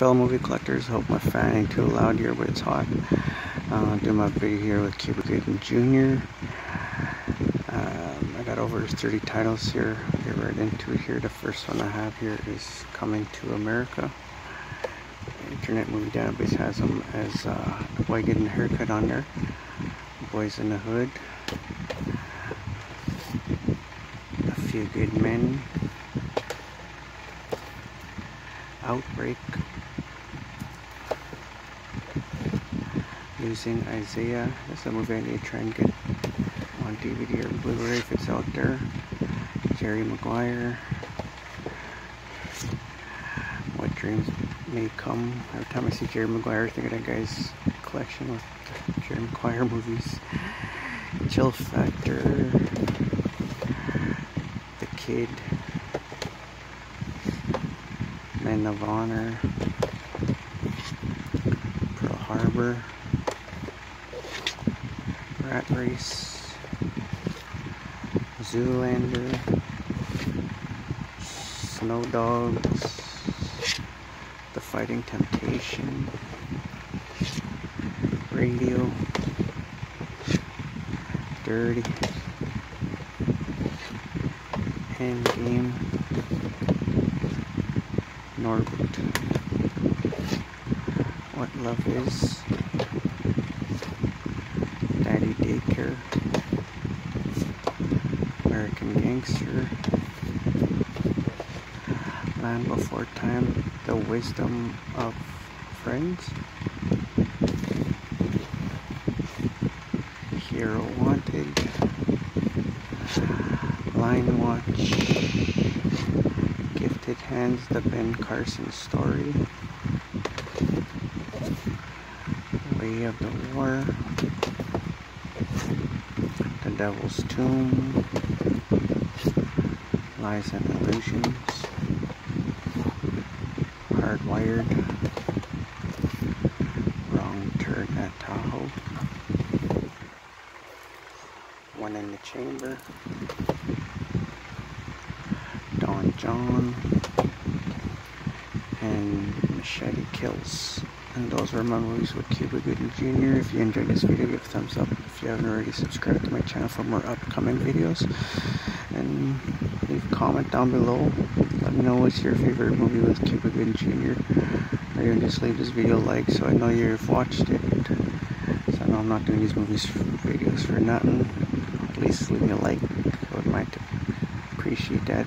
fellow movie collectors. Hope my fan ain't too loud here, but it's hot. Uh, doing my video here with Cuba Gooding Jr. Um, I got over 30 titles here. Get right into it here. The first one I have here is Coming to America. Internet Movie Database has them as uh, a boy getting a haircut on there. Boyz n the Hood. A Few Good Men. Outbreak. Losing Isaiah. That's a movie I need to try and get on DVD or Blu-ray if it's out there. Jerry Maguire. What Dreams May Come. Every time I see Jerry Maguire, I think of that guy's collection with Jerry Maguire movies. Chill Factor. The Kid. Men of Honor. Pearl Harbor. Rat Race. Zoolander. Snow Dogs. The Fighting Temptation. Radio. Dirty. Endgame. Norbit. What Love Is. Daddy Daycare. American Gangster. Land Before Time. The Wisdom of Friends. Hero Wanted. Line Watch. Gifted Hands, the Ben Carson story. Way of the War. The Devil's Tomb. Lies and Illusions. Hardwired. Wrong Turn at Tahoe. One in the Chamber. John. And Machete Kills. And those were my movies with Cuba Gooding Jr. If you enjoyed this video, give a thumbs up. If you haven't already, subscribe to my channel for more upcoming videos. And leave a comment down below. Let me know what's your favorite movie with Cuba Gooding Jr. Or even just leave this video a like so I know you've watched it. So I know I'm not doing these movies videos for nothing. At least leave me a like. I would might appreciate that.